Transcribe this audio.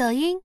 抖音。